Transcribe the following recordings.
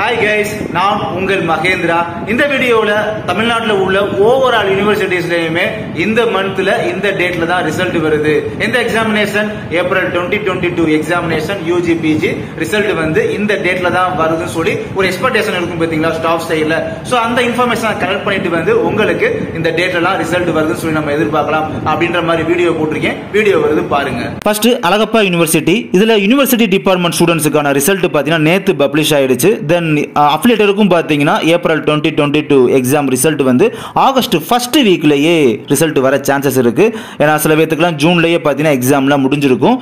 Hi guys நான் உங்கள் மகேந்திரா. இந்த வீடியோவில் தமிழ்நாட்டில் உள்ள ஓவரால் யூனிவர்சிட்டிஸ்லையுமே இந்த மந்த்தில் இந்த டேட்டில் தான் ரிசல்ட் வருது. இந்த examination April twenty twenty two examination UG PG result வந்து இந்த டேட்டில் தான் வருதுன்னு சொல்லி ஒரு எக்ஸ்பெக்டேஷன் இருக்கும் பார்த்தீங்களா ஸ்டாஃப் சைடில் ஸோ அந்த இன்ஃபர்மேஷன் கலெக்ட் பண்ணிட்டு வந்து உங்களுக்கு இந்த டேட்லாம் ரிசல்ட் வருதுன்னு சொல்லி நம்ம எதிர்பார்க்கலாம் அப்படின்ற மாதிரி வீடியோ போட்டிருக்கேன். வீடியோ வருது பாருங்க. ஃபர்ஸ்ட் அழகப்பா யூனிவர்சிட்டி இதில் யூனிவர்சிட்டி டிபார்ட்மெண்ட் ஸ்டூடெண்ட்ஸுக்கான ரிசல்ட் பார்த்தீங்கன்னா நேற்று பப்ளிஷ் ஆயிடுச்சு. தென் அஃபிலேட்டருக்கும் பார்த்தீங்கன்னா April twenty twenty two exam result வந்து ஆகஸ்ட் ஃபர்ஸ்ட் வீக்லேயே ரிசல்ட் வர சான்சஸ் இருக்குது ஏன்னா சில பேர்த்துக்குலாம் ஜூன்லேயே பார்த்தீங்கன்னா எக்ஸாம்லாம் முடிஞ்சிருக்கும்.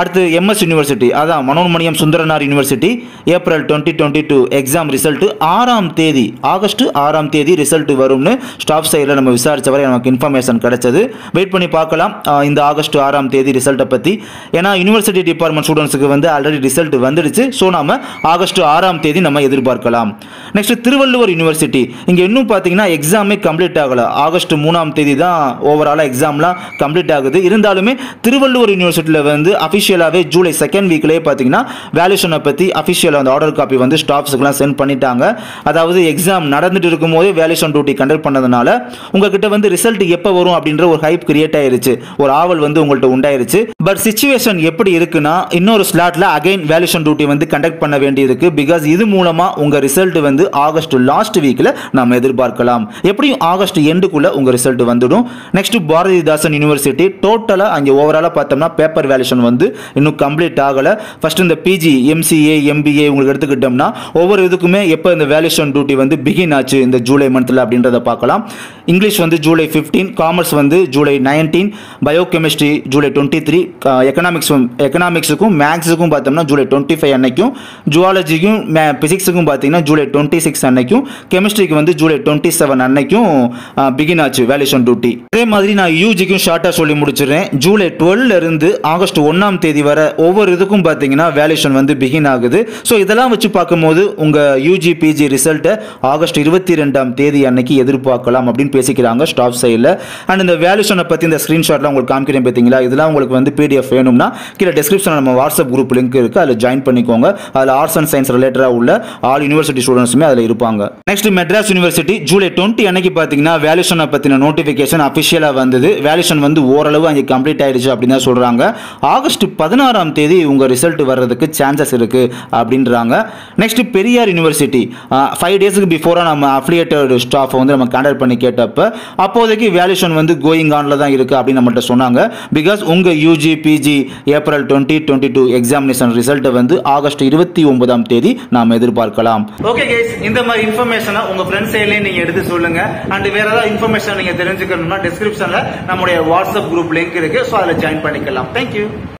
அடுத்து எம்எஸ் யூனிவர்சிட்டி அதான் Manonmaniam Sundaranar university April twenty twenty two exam result ஆறாம் தேதி ஆகஸ்ட் ஆறாம் தேதி ரிசல்ட் வரும்னு ஸ்டாஃப் சைடில் நம்ம விசாரித்த வரை நமக்கு இன்ஃபர்மேஷன் கிடைச்சது. வெயிட் பண்ணி பார்க்கலாம். இந்த ஆகஸ்ட் ஆறாம் தேதி ரிசல்ட்டை பற்றி ஏன்னா யூனிவர்சிட்டி டிபார்ட்மெண்ட் ஸ்டூடெண்ட்ஸுக்கு வந்து ஆல்ரெடி ரிசல்ட் வந்துடுச்சு. ஸோ நாம ஆகஸ்ட் ஆறாம் தேதி நம்ம எதிர்பார்க்கலாம். நெக்ஸ்ட் திருவள்ளுவர் யூனிவர்சிட்டி இங்கே இன்னும் பார்த்தீங்கன்னா எக்ஸாமே கம்ப்ளீட் ஆகலை. ஆகஸ்ட் மூணாம் தேதி தான் ஓவராலாக எக்ஸாம்லாம் கம்ப்ளீட் ஆகுது. இருந்தாலுமே திருவள்ளுவர் யூனிவர்சிட்டியில் வந்து அஃபிஷியலாகவே ஜூலை செகண்ட் வீக்லேயே பார்த்தீங்கன்னா வேல்யூஷனை பற்றி அஃபிஷியலாக அந்த ஆர்டர் காப்பி வந்து ஸ்டாஃப்ஸுக்கெலாம் சென்ட் பண்ணிட்டாங்க. அதாவது எக்ஸாம் நடந்துட்டு இருக்கும்போதே வேல்யூஷன் டியூட்டி கண்டக்ட் பண்ணதுனால உங்ககிட்ட வந்து ரிசல்ட் எப்போ வரும் அப்படின்ற ஒரு ஹைப் கிரியேட் ஆயிருச்சு. ஒரு ஆவல் வந்து உங்கள்கிட்ட உண்டாயிருச்சு. பட் சுச்சுவேஷன் எப்படி இருக்குன்னா இன்னொரு ஸ்லாட்டில் அகைன் வேல்யூஷன் டியூட்டி வந்து கண்டக்ட் பண்ண வேண்டியிருக்கு. பிகாஸ் இது மூலமாக உங்கள் ரிசல்ட் வந்து ஆகஸ்ட் லாஸ்ட் வீக்கில் நம்ம எதிர்பார்க்கலாம். எப்படியும் ஆகஸ்ட் எண்டுக்குள்ளே உங்கள் ரிசல்ட் வந்துடும். நெக்ஸ்ட் பாரதிதாசன் யூனிவர்சிட்டி டோட்டலாக அங்கே ஓவராலாக பார்த்தோம்னா பேப்பர் வேல்யூஷன் வந்து இன்னும் கம்ப்ளீட் ஆகலை. ஃபர்ஸ்ட் இந்த பிஜி எம்சிஏ எம்பிஏ உங்களுக்கு எடுத்துக்கிட்டோம்னா ஒவ்வொரு இதுக்குமே எப்போ இந்த வேல்யூஷன் டியூட்டி வந்து பிகின் ஆச்சு இந்த ஜூலை மந்தில் அப்படின்றத பார்க்கலாம். இங்கிலீஷ் வந்து ஜூலை ஃபிஃப்டீன் காமர்ஸ் வந்து July nineteen biochemistry July twenty three economics எக்கனாமிக்ஸுக்கும் மேக்ஸுக்கும் பார்த்தோம்னா ஜூலை டுவெண்ட்டி ஃபைவ் அன்னைக்கும் ஜுவாலஜிக்கும் மே பிசிக்ஸுக்கும் பார்த்தீங்கன்னா ஜூலை டுவெண்ட்டி சிக்ஸ் அன்னைக்கும் கெமிஸ்ட்ரிக்கு வந்து ஜூலை டுவெண்ட்டி செவன் அன்னைக்கும் பிகின் ஆச்சு வேல்யூஷன் டியூட்டி அதே மாதிரி நான் யூஜிக்கும் ஷார்ட்டாக சொல்லி முடிச்சிடுறேன். ஜூலை டுவெல்ல இருந்து ஆகஸ்ட் ஒன்றாம் தேதி வரை ஒவ்வொரு இதுக்கும் பார்த்தீங்கன்னா வேல்யூஷன் வந்து பிகின் ஆகுது. ஸோ இதெல்லாம் வச்சு பார்க்கும்போது உங்கள் யூஜி பிஜி ரிசல்ட்டை ஆகஸ்ட் இருபத்தி ரெண்டாம் தேதி அன்னைக்கு எதிர்பார்க்கலாம் அப்படின்னு பேசிக்கிறாங்க ஸ்டாஃப் சைடில் அண்ட் இந்த வேல்யூஷனை பற்றி இந்த ஸ்க்ரீன்ஷாட்லாம் உங்களுக்கு காமிக்கிறேன் பார்த்தீங்களா? இதெல்லாம் உங்களுக்கு வந்து பிடிஎஃப் வேணும்னா கீழே டிஸ்கிரிப்ஷனில் நம்ம வாட்ஸ்அப் குரூப் லிங்க் இருக்குது அதில் ஜாயின் பண்ணிக்கோங்க. அதில் ஆர்ட்ஸ் அண்ட் சயின்ஸ் ரிலேட்டடாக உள்ள ஆல் யூனிவர்சிட்டி ஸ்டூடெண்ட்ஸுமே அதில் இருப்பாங்க. Next Madras university July twenty அன்னைக்கு பார்த்தீங்கன்னா வேல்யூஷனை பற்றின நோட்டிஃபிகேஷன் அஃபிஷியலாக வந்தது. வேல்யூஷன் வந்து ஓரளவு அங்கே கம்ப்ளீட் ஆயிடுச்சு அப்படின்னு தான் சொல்கிறாங்க ஆகஸ்ட் பதினாறாம் தேதி உங்கள் ரிசல்ட் வர்றதுக்கு சான்சஸ் இருக்கு அப்படின்றாங்க. நெக்ஸ்ட் பெரியார் யூனிவர்சிட்டி ஃபைவ் டேஸுக்கு பிஃபோராக நம்ம அஃபிலியேட்டட் ஸ்டாஃபை வந்து நம்ம கான்டாக்ட் பண்ணி கேட்டப்போ அப்போதைக்கு வேல்யூஷன் வந்து கோயிங் ஆனில் தான் இருக்குது அப்படின்னு நம்மள்ட்ட சொன்னாங்க. பிகாஸ் உங்கள் UG PG April twenty twenty two examination ரிசல்ட்டை வந்து ஆகஸ்ட் இருபத்தி ஒன்பதாம் தேதி நாம் எதிர்பார்க்கலாம். ஓகே கேஸ் இந்த மாதிரி இன்ஃபர்மேஷனை உங்க ஃப்ரெண்ட்ஸ் சைட்லயே நீங்க எடுத்து சொல்லுங்க. அண்ட் வேற ஏதாவது இன்ஃபர்மேஷன் நீங்க தெரிஞ்சுக்கணும்னா டிஸ்கிரிப்ஷன்ல நம்முடைய வாட்ஸ்அப் குரூப் லிங்க் இருக்கு. ஸோ அதில் ஜாயின் பண்ணிக்கலாம். Thank you